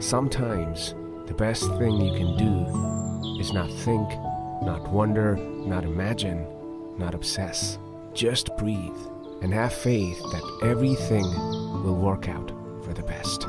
Sometimes the best thing you can do is not think, not wonder, not imagine, not obsess. Just breathe and have faith that everything will work out for the best.